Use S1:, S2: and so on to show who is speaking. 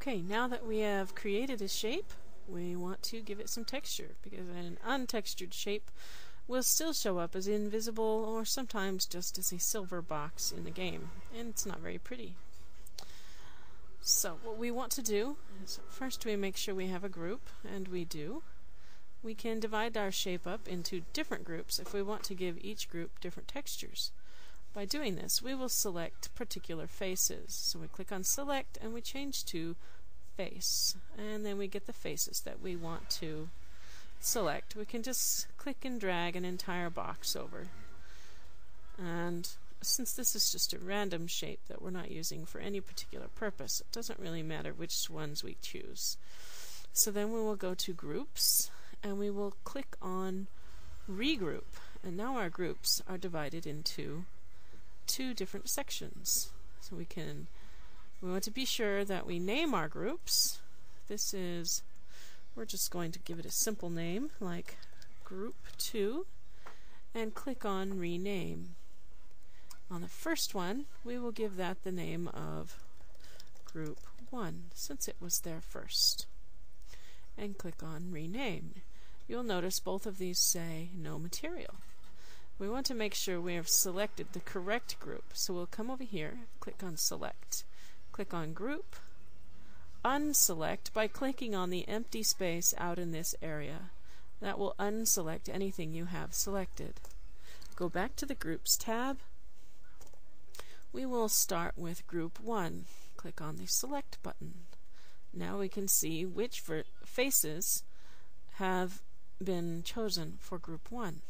S1: Okay, now that we have created a shape, we want to give it some texture because an untextured shape will still show up as invisible or sometimes just as a silver box in the game, and it's not very pretty. So what we want to do is first we make sure we have a group, and we do. We can divide our shape up into different groups if we want to give each group different textures. By doing this, we will select particular faces. So we click on Select and we change to Face. And then we get the faces that we want to select. We can just click and drag an entire box over. And since this is just a random shape that we're not using for any particular purpose, it doesn't really matter which ones we choose. So then we will go to Groups and we will click on Regroup. And now our groups are divided into two different sections. So we can we want to be sure that we name our groups. This is we're just going to give it a simple name like group 2 and click on rename. On the first one, we will give that the name of group 1 since it was there first. And click on rename. You'll notice both of these say no material. We want to make sure we have selected the correct group. So we'll come over here, click on Select, click on Group, unselect by clicking on the empty space out in this area. That will unselect anything you have selected. Go back to the Groups tab. We will start with Group 1. Click on the Select button. Now we can see which faces have been chosen for Group 1.